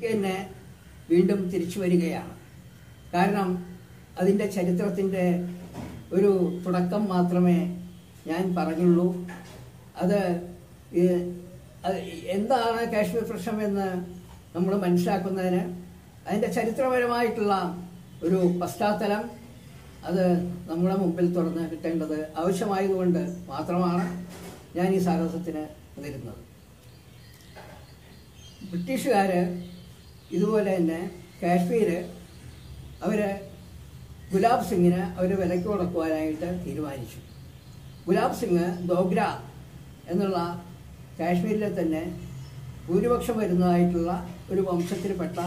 തന്നെ വീണ്ടും തിരിച്ചു വരികയാണ്. കാരണം അതിന്റെ ചരിത്രത്തിന്റെ ഒരു തുടക്കം മാത്രമേ ഞാൻ പറഞ്ഞുള്ളൂ. അത് എന്താണ് കാശ്മീർ പ്രശ്നം എന്ന് നമ്മൾ മനസ്സിലാക്കുന്നതിന് അതിന്റെ ചരിത്രപരമായിട്ടുള്ള ഒരു പശ്ചാത്തലം അത് നമ്മുടെ മുമ്പിൽ തുറന്ന് കിട്ടേണ്ടത് ആവശ്യമായതുകൊണ്ട് മാത്രമാണ് ഞാൻ ഈ സാഹസത്തിന് വരുന്നത് ബ്രിട്ടീഷുകാർ ഇതുപോലെ തന്നെ കാശ്മീർ അവർ ഗുലാബ് സിംഗിന് അവർ വിലയ്ക്ക് കൊടുക്കുവാനായിട്ട് തീരുമാനിച്ചു. ഗുലാബ് സിംഗ് ദോഗ്ര എന്നുള്ള കാശ്മീരിലെ തന്നെ ഭൂരിപക്ഷം വരുന്നതായിട്ടുള്ള ഒരു വംശത്തിൽപ്പെട്ട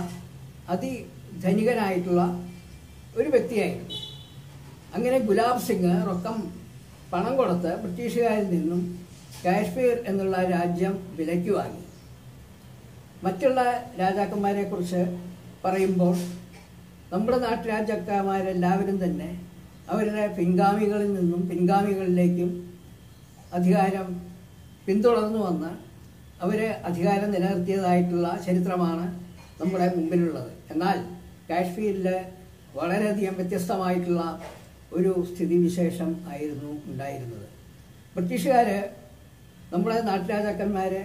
അതിധനികനായിട്ടുള്ള ഒരു വ്യക്തിയായിരുന്നു. അങ്ങനെ ഗുലാബ് സിംഗ് റൊക്കം പണം കൊടുത്ത് ബ്രിട്ടീഷുകാരിൽ നിന്നും കാശ്മീർ എന്നുള്ള രാജ്യം വിലയ്ക്ക് വാങ്ങി. മറ്റുള്ള രാജാക്കന്മാരെ കുറിച്ച് പറയുമ്പോൾ നമ്മുടെ നാട്ടുരാജാക്കന്മാരെല്ലാവരും തന്നെ അവരുടെ പിൻഗാമികളിൽ നിന്നും പിൻഗാമികളിലേക്കും അധികാരം പിന്തുടർന്നു വന്ന് അവർ അധികാരം നിലനിർത്തിയതായിട്ടുള്ള ചരിത്രമാണ് നമ്മുടെ മുമ്പിലുള്ളത്. എന്നാൽ കാശ്മീരിൽ വളരെയധികം വ്യത്യസ്തമായിട്ടുള്ള ഒരു സ്ഥിതിവിശേഷം ആയിരുന്നു ഉണ്ടായിരുന്നത്. ബ്രിട്ടീഷുകാർ നമ്മുടെ നാട്ടുരാജാക്കന്മാരെ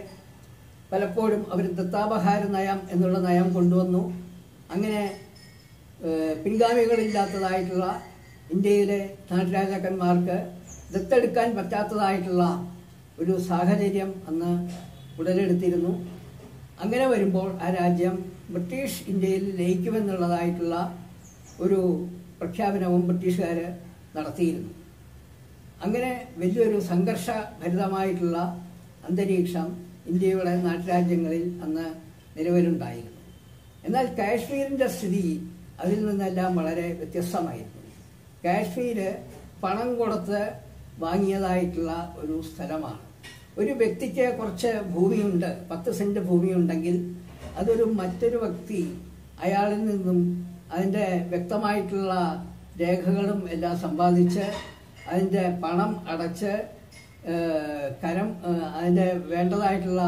പലപ്പോഴും അവർ ദത്താപഹാര നയം എന്നുള്ള നയം കൊണ്ടുവന്നു. അങ്ങനെ പിൻഗാമികളില്ലാത്തതായിട്ടുള്ള ഇന്ത്യയിലെ നാട്ടുരാജാക്കന്മാർക്ക് ദത്തെടുക്കാൻ പറ്റാത്തതായിട്ടുള്ള ഒരു സാഹചര്യം അന്ന് ഉടലെടുത്തിരുന്നു. അങ്ങനെ വരുമ്പോൾ ആ രാജ്യം ബ്രിട്ടീഷ് ഇന്ത്യയിൽ ലയിക്കുമെന്നുള്ളതായിട്ടുള്ള ഒരു പ്രഖ്യാപനവും ബ്രിട്ടീഷുകാർ നടത്തിയിരുന്നു. അങ്ങനെ വലിയൊരു സംഘർഷഭരിതമായിട്ടുള്ള അന്തരീക്ഷം ഇന്ത്യയുടെ നാട്ടുരാജ്യങ്ങളിൽ അന്ന് നിലവിലുണ്ടായിരുന്നു. എന്നാൽ കാശ്മീരിന്റെ സ്ഥിതി അതിൽ നിന്നെല്ലാം വളരെ വ്യത്യസ്തമായിരുന്നു. കാശ്മീര് പണം കൊടുത്ത് വാങ്ങിയതായിട്ടുള്ള ഒരു സ്ഥലമാണ്. ഒരു വ്യക്തിക്ക് കുറച്ച് ഭൂമിയുണ്ട് പത്ത് സെന്റ് ഭൂമിയുണ്ടെങ്കിൽ അതൊരു മറ്റൊരു വ്യക്തി അയാളിൽ നിന്നും അതിന്റെ വ്യക്തമായിട്ടുള്ള രേഖകളും എല്ലാം സമ്പാദിച്ച് അതിന്റെ പണം അടച്ച് കരം അതിന്റെ വേണ്ടതായിട്ടുള്ള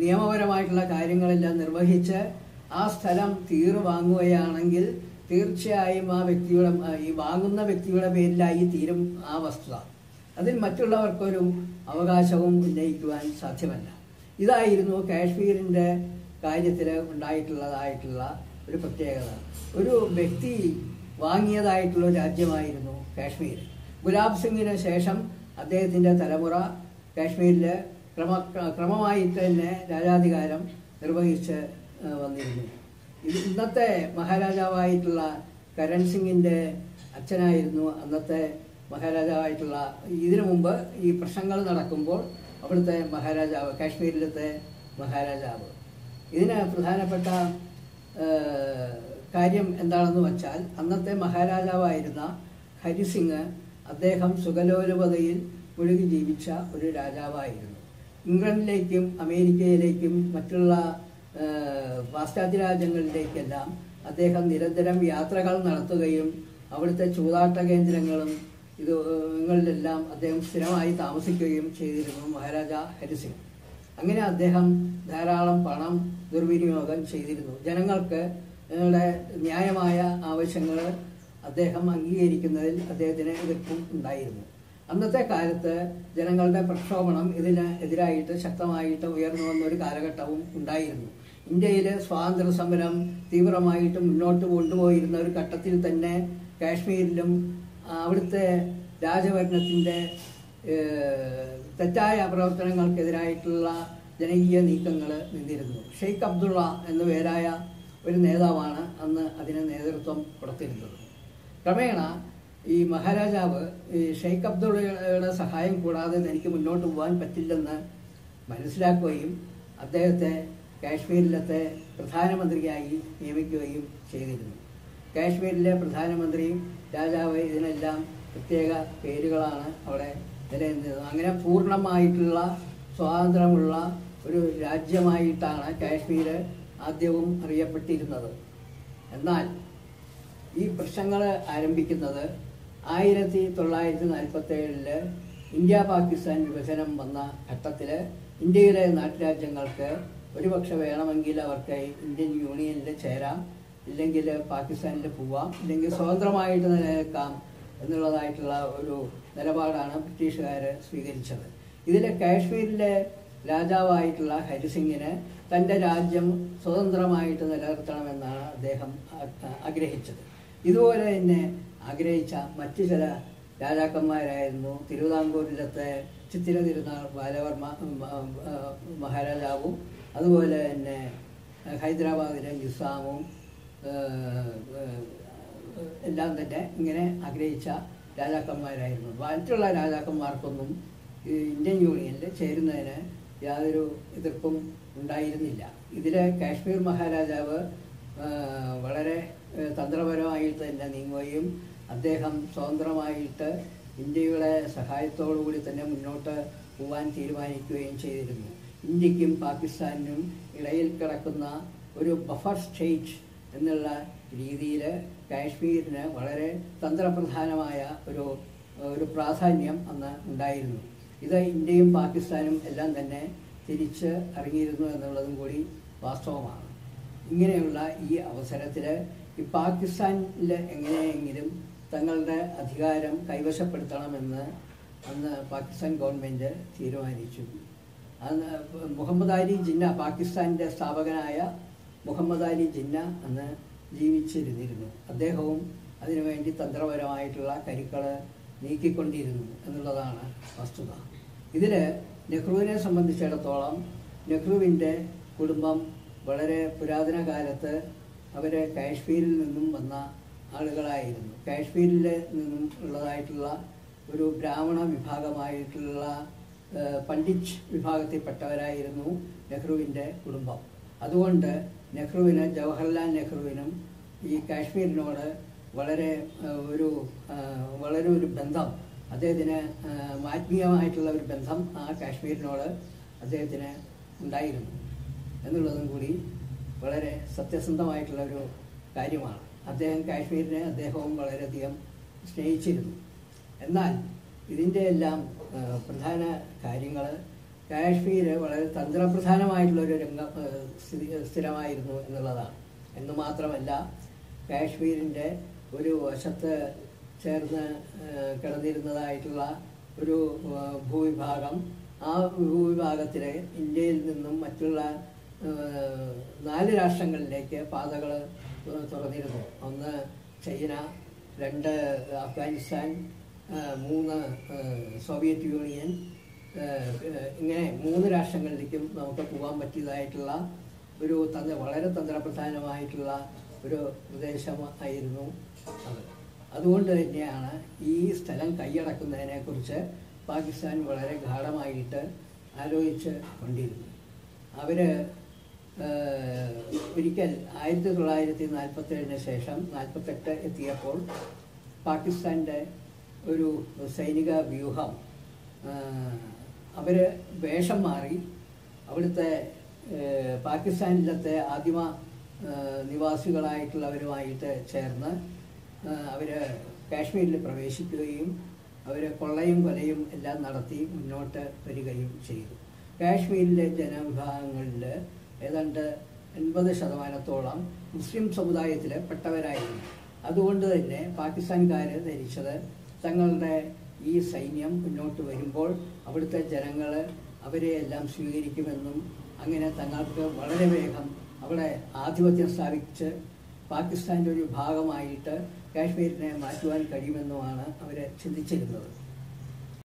നിയമപരമായിട്ടുള്ള കാര്യങ്ങളെല്ലാം നിർവഹിച്ച് ആ സ്ഥലം തീർ വാങ്ങുകയാണെങ്കിൽ തീർച്ചയായും ആ വ്യക്തിയുടെ ഈ വാങ്ങുന്ന വ്യക്തിയുടെ പേരിലായി തീരും ആ വസ്തുത. അതിൽ മറ്റുള്ളവർക്കൊരു അവകാശവും ഉന്നയിക്കുവാൻ സാധ്യമല്ല. ഇതായിരുന്നു കാശ്മീരിന്റെ കാര്യത്തിൽ ഉണ്ടായിട്ടുള്ളതായിട്ടുള്ള ഒരു പ്രത്യേകത. ഒരു വ്യക്തി വാങ്ങിയതായിട്ടുള്ള രാജ്യമായിരുന്നു കാശ്മീർ ഗുലാബ് സിംഗിന് ശേഷം അദ്ദേഹത്തിന്റെ തലമുറ കാശ്മീരിൽ ക്രമ ക്രമമായി തന്നെ രാജാധികാരം നിർവഹിച്ച് വന്നിരുന്നു. ഇന്നത്തെ മഹാരാജാവായിട്ടുള്ള കരൺ സിംഗിന്റെ അച്ഛനായിരുന്നു അന്നത്തെ മഹാരാജാവായിട്ടുള്ള ഇതിനു മുമ്പ് ഈ പ്രശ്നങ്ങൾ നടക്കുമ്പോൾ അവിടുത്തെ മഹാരാജാവ് കാശ്മീരിലത്തെ മഹാരാജാവ്. ഇതിന് പ്രധാനപ്പെട്ട കാര്യം എന്താണെന്ന് വച്ചാൽ അന്നത്തെ മഹാരാജാവായിരുന്ന ഹരിസിംഗ് അദ്ദേഹം സുഖലോലുപതയിൽ മുഴുകി ജീവിച്ച ഒരു രാജാവായിരുന്നു. ഇംഗ്ലണ്ടിലേക്കും അമേരിക്കയിലേക്കും മറ്റുള്ള പാശ്ചാത്യ രാജ്യങ്ങളിലേക്കെല്ലാം അദ്ദേഹം നിരന്തരം യാത്രകൾ നടത്തുകയും അവിടുത്തെ ചൂതാട്ട കേന്ദ്രങ്ങളും ഇത് ഇങ്ങളിലെല്ലാം അദ്ദേഹം സ്ഥിരമായി താമസിക്കുകയും ചെയ്തിരുന്നു മഹാരാജ ഹരിസിംഗ്. അങ്ങനെ അദ്ദേഹം ധാരാളം പണം ദുർവിനിയോഗം ചെയ്തിരുന്നു. ജനങ്ങൾക്ക് ന്യായമായ ആവശ്യങ്ങൾ അദ്ദേഹം അംഗീകരിക്കുന്നതിൽ അദ്ദേഹത്തിന് എതിർപ്പും ഉണ്ടായിരുന്നു. അന്നത്തെ കാലത്ത് ജനങ്ങളുടെ പ്രക്ഷോഭണം ഇതിന് എതിരായിട്ട് ശക്തമായിട്ട് ഉയർന്നു വന്ന ഒരു കാലഘട്ടവും ഉണ്ടായിരുന്നു. ഇന്ത്യയിലെ സ്വാതന്ത്ര്യ സമരം തീവ്രമായിട്ട് മുന്നോട്ട് കൊണ്ടുപോയിരുന്ന ഒരു ഘട്ടത്തിൽ തന്നെ കാശ്മീരിലും അവിടുത്തെ രാജഭരണത്തിന്റെ തെറ്റായ പ്രവർത്തനങ്ങൾക്കെതിരായിട്ടുള്ള ജനകീയ നീക്കങ്ങൾ നിന്നിരുന്നു. ഷെയ്ഖ് അബ്ദുള്ള എന്ന പേരായ ഒരു നേതാവാണ് അന്ന് അതിന് നേതൃത്വം കൊടുത്തിരുന്നത്. ക്രമേണ ഈ മഹാരാജാവ് ഈ ഷെയ്ഖ് അബ്ദുള്ളയുടെ സഹായം കൂടാതെ തനിക്ക് മുന്നോട്ട് പോകാൻ പറ്റില്ലെന്ന് മനസ്സിലാക്കുകയും അദ്ദേഹത്തെ കാശ്മീരിലത്തെ പ്രധാനമന്ത്രിയായി നിയമിക്കുകയും ചെയ്തിരുന്നു. കാശ്മീരിലെ പ്രധാനമന്ത്രിയും രാജാവ് ഇതിനെല്ലാം പ്രത്യേക പേരുകളാണ് അവിടെ നിലനിന്നത് അങ്ങനെ പൂർണമായിട്ടുള്ള സ്വാതന്ത്ര്യമുള്ള ഒരു രാജ്യമായിട്ടാണ് കാശ്മീർ ആദ്യവും അറിയപ്പെട്ടിരുന്നത്. എന്നാൽ ഈ പ്രശ്നങ്ങൾ ആരംഭിക്കുന്നത് ആയിരത്തി തൊള്ളായിരത്തി നാൽപ്പത്തി ഏഴിൽ ഇന്ത്യ പാകിസ്ഥാൻ വിഭജനം വന്ന ഘട്ടത്തിൽ ഇന്ത്യയിലെ നാട്ടുരാജ്യങ്ങൾക്ക് ഒരുപക്ഷെ വേണമെങ്കിൽ അവർക്ക് ഇന്ത്യൻ യൂണിയനിൽ ചേരാം ഇല്ലെങ്കിൽ പാകിസ്ഥാനിൽ പോവാം ഇല്ലെങ്കിൽ സ്വതന്ത്രമായിട്ട് നിലനിൽക്കാം എന്നുള്ളതായിട്ടുള്ള ഒരു നിലപാടാണ് ബ്രിട്ടീഷുകാർ സ്വീകരിച്ചത്. ഇതിൽ കാശ്മീരിലെ രാജാവായിട്ടുള്ള ഹരിസിംഗിന് തന്റെ രാജ്യം സ്വതന്ത്രമായിട്ട് നിലനിർത്തണമെന്നാണ് അദ്ദേഹം ആഗ്രഹിച്ചത്. ഇതുപോലെ തന്നെ ആഗ്രഹിച്ച മറ്റു ചില രാജാക്കന്മാരായിരുന്നു. തിരുവിതാംകൂറിലത്തെ ചിത്തിര തിരുനാൾ ബാലവർമ്മ മഹാരാജാവും അതുപോലെ തന്നെ ഹൈദരാബാദിലെ നിസാമും എല്ലാം തന്നെ ഇങ്ങനെ ആഗ്രഹിച്ച രാജാക്കന്മാരായിരുന്നു. മറ്റുള്ള രാജാക്കന്മാർക്കൊന്നും ഇന്ത്യൻ യൂണിയനിൽ ചേരുന്നതിന് യാതൊരു എതിർപ്പും ഉണ്ടായിരുന്നില്ല. ഇതിലെ കാശ്മീർ മഹാരാജാവ് വളരെ തന്ത്രപരമായി തന്നെ നീങ്ങുകയും അദ്ദേഹം സ്വതന്ത്രമായിട്ട് ഇന്ത്യയുടെ സഹായത്തോടു കൂടി തന്നെ മുന്നോട്ട് പോകാൻ തീരുമാനിക്കുകയും ചെയ്തിരുന്നു. ഇന്ത്യക്കും പാകിസ്ഥാനിനും ഇടയിൽ കിടക്കുന്ന ഒരു ബഫർ സ്റ്റേറ്റ് എന്നുള്ള രീതിയിൽ കാശ്മീരിന് വളരെ തന്ത്രപ്രധാനമായ ഒരു ഒരു പ്രാധാന്യം അന്ന് ഉണ്ടായിരുന്നു. ഇത് ഇന്ത്യയും പാകിസ്ഥാനും എല്ലാം തന്നെ തിരിച്ച് ഇറങ്ങിയിരുന്നു എന്നുള്ളതും കൂടി വാസ്തവമാണ്. ഇങ്ങനെയുള്ള ഈ അവസരത്തിൽ ഈ പാകിസ്ഥാനിൽ എങ്ങനെയെങ്കിലും തങ്ങളുടെ അധികാരം കൈവശപ്പെടുത്തണമെന്ന് അന്ന് പാകിസ്ഥാൻ ഗവൺമെന്റ് തീരുമാനിച്ചു. അന്ന് മുഹമ്മദ് അലി ജിന്ന പാകിസ്ഥാന്റെ സ്ഥാപകനായ മുഹമ്മദ് അലി ജിന്ന അന്ന് ജീവിച്ചിരുന്നിരുന്നു. അദ്ദേഹവും അതിനുവേണ്ടി തന്ത്രപരമായിട്ടുള്ള കരുക്കൾ നീക്കിക്കൊണ്ടിരുന്നു എന്നുള്ളതാണ് വസ്തുത. ഇതിൽ നെഹ്റുവിനെ സംബന്ധിച്ചിടത്തോളം നെഹ്റുവിന്റെ കുടുംബം വളരെ പുരാതന കാലത്ത് അവർ കാശ്മീരിൽ നിന്നും വന്ന ആളുകളായിരുന്നു. കാശ്മീരിൽ നിന്നും ഉള്ളതായിട്ടുള്ള ഒരു ബ്രാഹ്മണ വിഭാഗമായിട്ടുള്ള പണ്ഡിറ്റ് വിഭാഗത്തിൽപ്പെട്ടവരായിരുന്നു നെഹ്റുവിന്റെ കുടുംബം. അതുകൊണ്ട് നെഹ്റുവിന് ജവഹർലാൽ നെഹ്റുവിനും ഈ കാശ്മീരിനോട് വളരെ ഒരു വളരെ ഒരു ബന്ധം അദ്ദേഹത്തിന് ആത്മീയമായിട്ടുള്ള ഒരു ബന്ധം ആ കാശ്മീരിനോട് അദ്ദേഹത്തിന് ഉണ്ടായിരുന്നു. എന്നുള്ളതും കൂടി വളരെ സത്യസന്ധമായിട്ടുള്ള ഒരു കാര്യമാണ്. അദ്ദേഹം കാശ്മീരിനെ അദ്ദേഹവും വളരെയധികം സ്നേഹിച്ചിരുന്നു. എന്നാൽ ഇതിന്റെ എല്ലാം പ്രധാന കാര്യങ്ങൾ കാശ്മീർ വളരെ തന്ത്രപ്രധാനമായിട്ടുള്ളൊരു രംഗം സ്ഥിതി സ്ഥിരമായിരുന്നു എന്നുള്ളതാണ്. എന്ന് മാത്രമല്ല കാശ്മീരിന്റെ ഒരു വശത്ത് ചേർന്ന് കിടന്നിരുന്നതായിട്ടുള്ള ഒരു ഭൂവിഭാഗം ആ ഭൂവിഭാഗത്തിലെ ഇന്ത്യയിൽ നിന്നും മറ്റുള്ള നാല് രാഷ്ട്രങ്ങളിലേക്ക് പാതകൾ തുറന്നിരുന്നു. ഒന്ന് ചൈന രണ്ട് അഫ്ഗാനിസ്ഥാൻ മൂന്ന് സോവിയറ്റ് യൂണിയൻ. ഇങ്ങനെ മൂന്ന് രാഷ്ട്രങ്ങളിലേക്കും നമുക്ക് പോകാൻ പറ്റിയതായിട്ടുള്ള ഒരു തന്ത്ര വളരെ തന്ത്രപ്രധാനമായിട്ടുള്ള ഒരു പ്രദേശമായിരുന്നു അത്. അതുകൊണ്ട് തന്നെയാണ് ഈ സ്ഥലം കൈയടക്കുന്നതിനെക്കുറിച്ച് പാകിസ്ഥാൻ വളരെ ഗാഠമായിട്ട് ആലോചിച്ച് കൊണ്ടിരുന്നു അവർ ഒരിക്കൽ ആയിരത്തി തൊള്ളായിരത്തി നാൽപ്പത്തേഴിന് ശേഷം നാൽപ്പത്തെട്ട് എത്തിയപ്പോൾ പാകിസ്ഥാന്റെ ഒരു സൈനിക വ്യൂഹം അവർ വേഷം മാറി. അവിടുത്തെ പാകിസ്ഥാനിലത്തെ ആദിമ നിവാസികളായിട്ടുള്ളവരുമായിട്ട് ചേർന്ന് അവർ കാശ്മീരിൽ പ്രവേശിക്കുകയും അവർ കൊള്ളയും കൊലയും എല്ലാം നടത്തി മുന്നോട്ട് വരികയും ചെയ്തു. കാശ്മീരിലെ ജനവിഭാഗങ്ങളിൽ ഏതാണ്ട് എൺപത് ശതമാനത്തോളം മുസ്ലിം സമുദായത്തിൽ പെട്ടവരായിരുന്നു. അതുകൊണ്ട് തന്നെ പാകിസ്ഥാൻകാർ ധരിച്ചത് തങ്ങളുടെ ഈ സൈന്യം മുന്നോട്ട് വരുമ്പോൾ അവിടുത്തെ ജനങ്ങൾ അവരെ എല്ലാം സ്വീകരിക്കുമെന്നും അങ്ങനെ തങ്ങൾക്ക് വളരെ വേഗം അവിടെ ആധിപത്യം സ്ഥാപിച്ച് പാകിസ്ഥാന്റെ ഒരു ഭാഗമായിട്ട് കാശ്മീരിനെ മാറ്റുവാൻ കഴിയുമെന്നുമാണ് അവർ ചിന്തിച്ചിരുന്നത്.